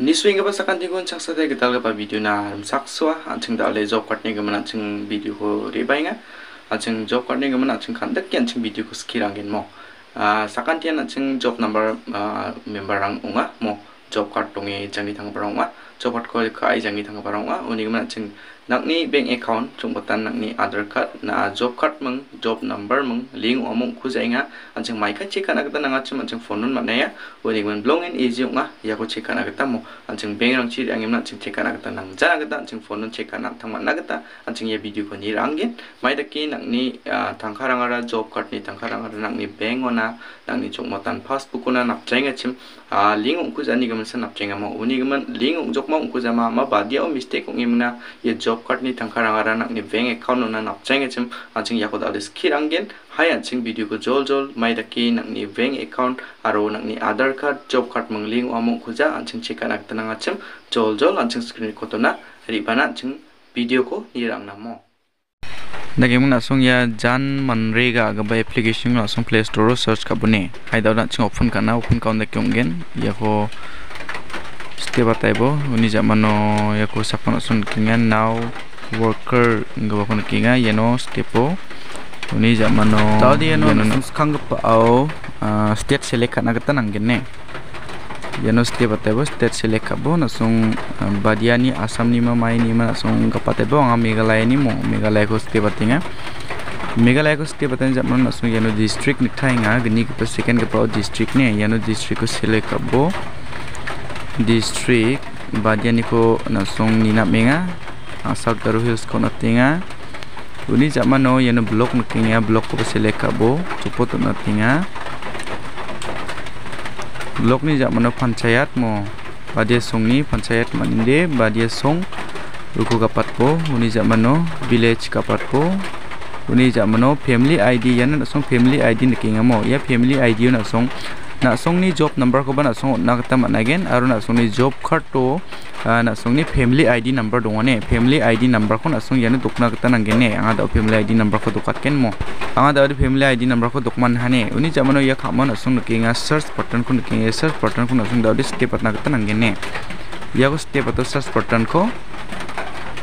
Ni swing ba sakan tingon chak sa kita ga video na sakswa aching da le job card ni ga man aching video ko re bai nga aching job card ni ga man aching kan dak kyan aching video ko skirang gen mo. Sakan tian aching job number member rang unga mo. Job card tongi jangi thang barang wa c o p a t coi k a i jangi thang parang wa uni man ching nak ni bank account chung botan nak ni other card na job card mang job number mang link omong khu jai nga an ching mai ka chi kana ka nanga chim an ching phone nun mane ya uni man blong and easy nga ya ko chi kana ka mo an ching bank rang chi angim na ching chi kana ka nang ja ka an ching phone nun chi kana thang man na ka an ching ye video ko ni rang gen mai da ki nak ni thang kha rang ara job card ni thang kha rang ara nak ni bank ona nak ni chung motan passbook ona nap jai nga chim link ong khu jani ga man san nap jai nga mo uni ga man link ong jok ma ong khuzama ma badia o mistake ong imna ye job card ni tangkarang ara nak ni bank account na nap chang chim aching yakot ades khirang gen hai aching video ko jol jol mai da ki nak ni bank account aro nak ni aadhaar card job card mangling among khuja aching cheka nak tanang achim jol jol aching screen ko to na ri bana aching video ko ni rang na mo Nage mung nasong ya jan manrega ga ba application la song play store search ka bune hai da na ching open kana open ka on da kyong gen ya ko step atai bo uni jamano yako sakon sun kinga now worker ngaba kon kinga yeno stepo uni jamano tawdi yeno skang pa au state select kana gata nanggene yano step atai bo state select ka bo nasung badiani asam ni ma mai ni ma nasung kapate bo anga megalaya ni mo megalaya ko step atinga Meghalaya को स्टेप बताने जब मन असुन यानो डिस्ट्रिक्ट निठाएगा गनी के सेकंड के पाओ डिस्ट्रिक्ट ने यानो डिस्ट्रिक्ट को सिलेक्ट कबो district bagian niko nasong nina menga. South Garo Hills ko natinga uni zaman no yano blok natinga blok ko select to natinga blok ni zaman no panchayat mo. Badia song ni panchayat maninde badia song ruko kapat ko uni zaman no village kapat ko uni zaman no family ID yana nasong family ID nakinga mo. Ya family ID na song नासोंगनी job number को नासोंग नागता मनागेन और नासोंगनी job card तो नासोंगनी family ID number दोने फैमिली आईडी नंबर को नासोंग यानी दुखना गता नंगेने आंगा दा फैमिली आईडी नंबर को दुखातकेन मो आंगा दा फैमिली आईडी नंबर को दुखमान हाने उनी जमानो या खामा नासोंग नकेंगा सर्च बटन को नकेंगे सर्च बटन को नासोंग दा स्टेप बतना गता नंगेने या स्टेप बतो सर्च बटन को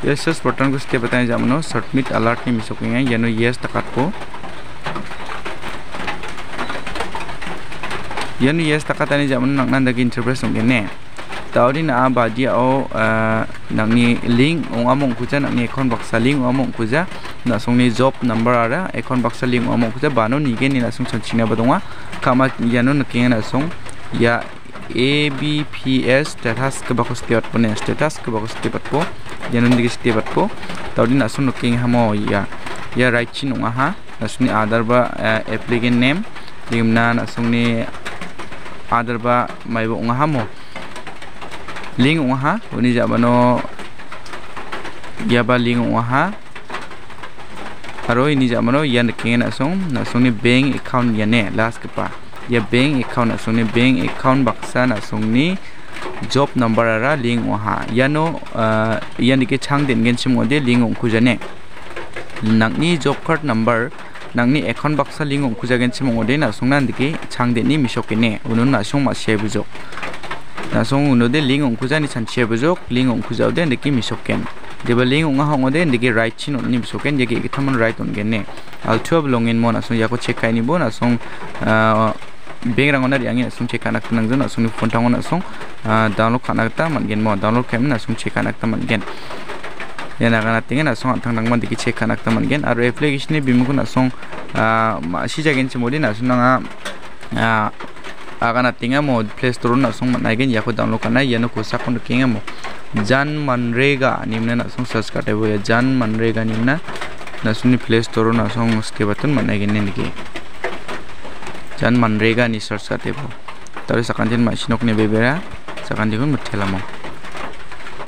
ये सर्च बटन को स्टेप बताएँ जमानो सबमिट अलर्ट नहीं मिसोकेंगे यानी यस तकात को yan yes takatani jaman nak nanda ki interpret song ne tawdi na ba dia o nang ni link ong among kuja nang ni account baksa link among kuja na song ni job number ara account baksa link among kuja bano ni gen ni na song china badonga kama yano nakinga na song ya ABPS status ke bagus tiap pun status ke bagus tiap po jangan digi tiap po tawdi na song nakinga hamo ya. Ya right chin ong aha na song ni other ba applicant name. Dimna na song ni आदरबा माइब उहामो लिंग उहा उनि लिंग उहा आरो इनि जाबानो यान बैंक अकाउंट याने लास्ट केपा ये बैंक अकाउंट नसोंनि बैंक अकाउंट बक्सा नसोंनि जॉब नंबर आरा लिंग उहा यानो यानिके छांग देन गेन सिमो दे लिंग उखु जाने नंगनि job card number nangni account baksa lingong khujagen chimong ode na songnan diki changde ni mishok ne unun na songma shebujo na song unode lingong khujani chan shebujo lingong khujau de diki mishokken deba lingong hong ode diki right chin on ni mishokken yegi githamon right on gen ne al 12 long in mona song yako check kai ni bona song beng rang onar yangi asum che kanak nang jona sunu phone tang ona song download kanak ta man gen mo download kaim na sum che kanak ta man gen yana kana tinga na song thang nang man diki check kanak taman gen aro application ni bimu na song ma si jagen chimodi na sung nga agana tinga mo play store na song na gen yako download kana yano ko sakon kinga mo jan manrega nimna na song search kate bo ya jan manrega nimna na suni play store na song uske batun man gen ne diki jan manrega ni search kate bo tare sakanjin ma sinok ne bebera sakanjin muthelamo